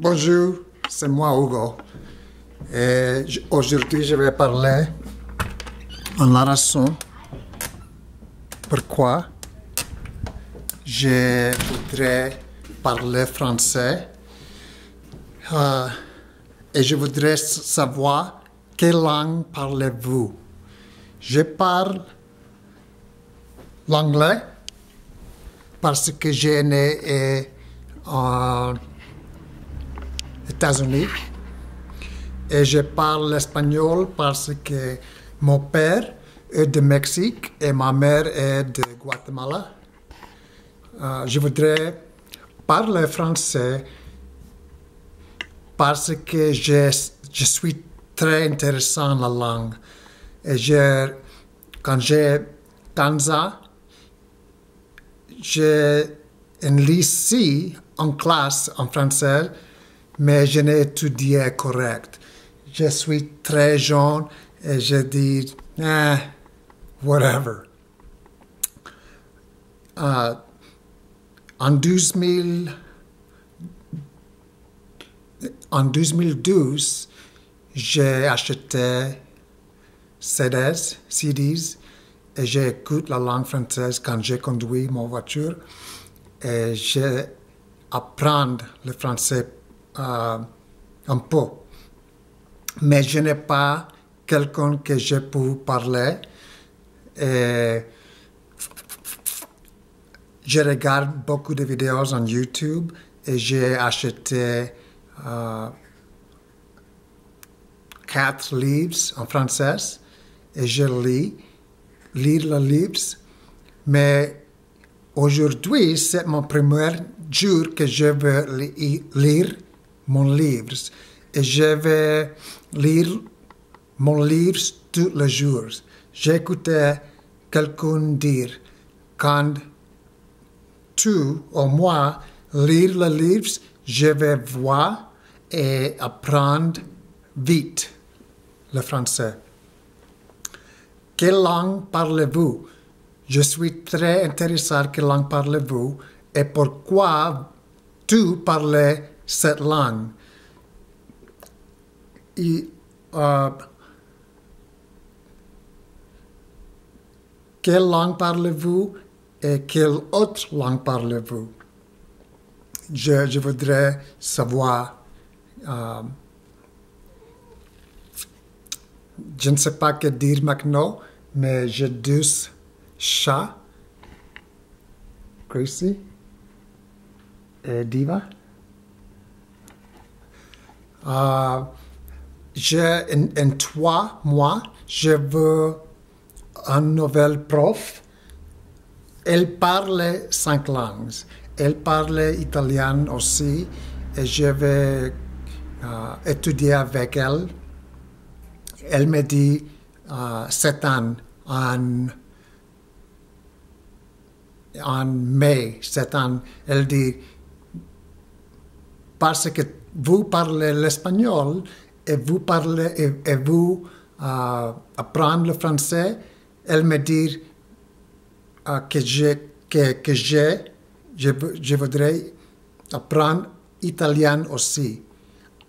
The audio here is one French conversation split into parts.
Bonjour, c'est moi Hugo. Aujourd'hui, je vais parler en la raison pourquoi je voudrais parler français euh, et je voudrais savoir quelle langue parlez-vous. Je parle l'anglais parce que j'ai né en États-Unis et je parle l'espagnol parce que mon père est de Mexique et ma mère est de Guatemala. Euh, je voudrais parler français parce que je, je suis très intéressant la langue. Et je, quand j'ai 15 ans, j'ai un lycée en classe en français, mais je n'ai étudié correct. Je suis très jeune et je dis, eh, whatever. Uh, en 2000, en 2012, j'ai acheté CDs, CDs et j'écoute la langue française quand je conduis mon voiture et j'apprends le français euh, un peu. Mais je n'ai pas quelqu'un que je peux parler. Et je regarde beaucoup de vidéos sur YouTube et j'ai acheté euh, quatre livres en français et je lis, lire le livre. Mais aujourd'hui, c'est mon premier jour que je veux lire mon livre et je vais lire mon livre tous les jours. J'écoutais quelqu'un dire quand tu ou moi lire le livre, je vais voir et apprendre vite le français. Quelle langue parlez-vous? Je suis très intéressé quelle langue parlez-vous et pourquoi tu parles cette langue. Et, quelle langue parlez-vous et quelle autre langue parlez-vous? Je, je, voudrais savoir. Euh, je ne sais pas que dire maintenant, mais j'ai deux chats, Gracie et Diva. Euh, j'ai en, trois mois, je veux un nouvel prof. Elle parle cinq langues. Elle parle italien aussi et je vais euh, étudier avec elle. Elle me dit euh, sept ans en, en mai, sept ans. Elle dit parce que vous parlez l'espagnol et vous parlez et, vous uh, apprenez le français, elle me dit uh, que je que, je, voudrais apprendre italien aussi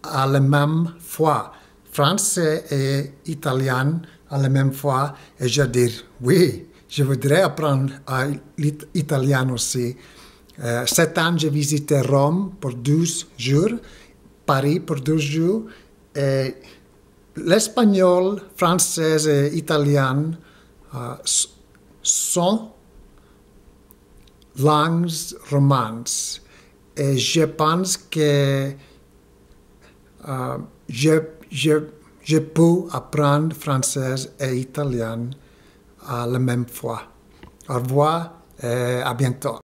à la même fois. Français et italien à la même fois. Et je dis oui, je voudrais apprendre l'italien aussi. Euh, sept ans, j'ai visité Rome pour 12 jours Paris pour deux jours. Et l'espagnol, français et italien euh, sont langues romances. Et je pense que euh, je, je, peux apprendre français et italien à la même fois. Au revoir et à bientôt.